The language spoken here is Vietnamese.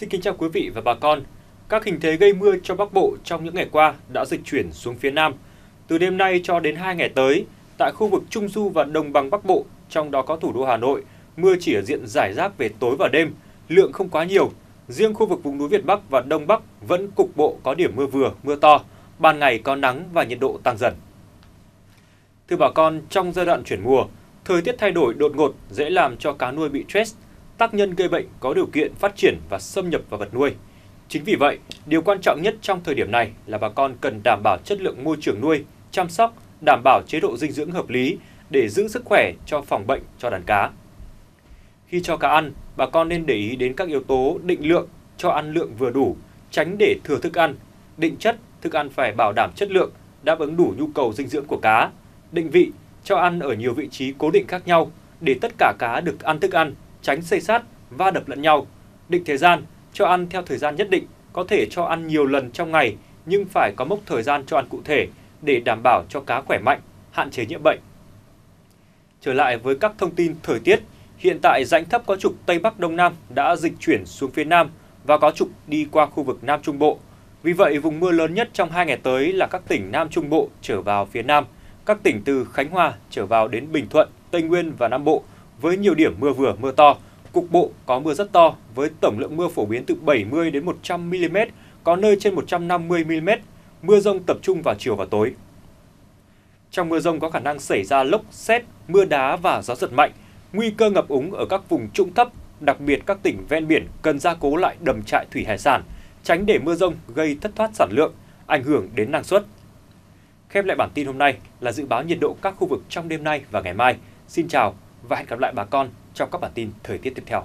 Xin kính chào quý vị và bà con. Các hình thế gây mưa cho Bắc Bộ trong những ngày qua đã dịch chuyển xuống phía Nam. Từ đêm nay cho đến 2 ngày tới, tại khu vực Trung Du và Đồng bằng Bắc Bộ, trong đó có thủ đô Hà Nội, mưa chỉ ở diện giải rác về tối và đêm, lượng không quá nhiều. Riêng khu vực vùng núi Việt Bắc và Đông Bắc vẫn cục bộ có điểm mưa vừa, mưa to, ban ngày có nắng và nhiệt độ tăng dần. Thưa bà con, trong giai đoạn chuyển mùa, thời tiết thay đổi đột ngột dễ làm cho cá nuôi bị stress, tác nhân gây bệnh có điều kiện phát triển và xâm nhập vào vật nuôi. Chính vì vậy, điều quan trọng nhất trong thời điểm này là bà con cần đảm bảo chất lượng môi trường nuôi, chăm sóc, đảm bảo chế độ dinh dưỡng hợp lý để giữ sức khỏe cho phòng bệnh cho đàn cá. Khi cho cá ăn, bà con nên để ý đến các yếu tố định lượng, cho ăn lượng vừa đủ, tránh để thừa thức ăn. Định chất, thức ăn phải bảo đảm chất lượng, đáp ứng đủ nhu cầu dinh dưỡng của cá. Định vị, cho ăn ở nhiều vị trí cố định khác nhau để tất cả cá được ăn thức ăn, tránh xây sát, va đập lẫn nhau. Định thời gian, cho ăn theo thời gian nhất định, có thể cho ăn nhiều lần trong ngày nhưng phải có mốc thời gian cho ăn cụ thể để đảm bảo cho cá khỏe mạnh, hạn chế nhiễm bệnh. Trở lại với các thông tin thời tiết, hiện tại rãnh thấp có trục Tây Bắc Đông Nam đã dịch chuyển xuống phía Nam và có trục đi qua khu vực Nam Trung Bộ. Vì vậy, vùng mưa lớn nhất trong hai ngày tới là các tỉnh Nam Trung Bộ trở vào phía Nam, các tỉnh từ Khánh Hòa trở vào đến Bình Thuận, Tây Nguyên và Nam Bộ với nhiều điểm mưa vừa mưa to, cục bộ có mưa rất to với tổng lượng mưa phổ biến từ 70 đến 100 mm, có nơi trên 150 mm. Mưa rông tập trung vào chiều và tối. Trong mưa rông có khả năng xảy ra lốc, xét, mưa đá và gió giật mạnh, nguy cơ ngập úng ở các vùng trũng thấp, đặc biệt các tỉnh ven biển cần gia cố lại đầm trại thủy hải sản, tránh để mưa rông gây thất thoát sản lượng, ảnh hưởng đến năng suất. Khép lại bản tin hôm nay là dự báo nhiệt độ các khu vực trong đêm nay và ngày mai. Xin chào và hẹn gặp lại bà con trong các bản tin thời tiết tiếp theo.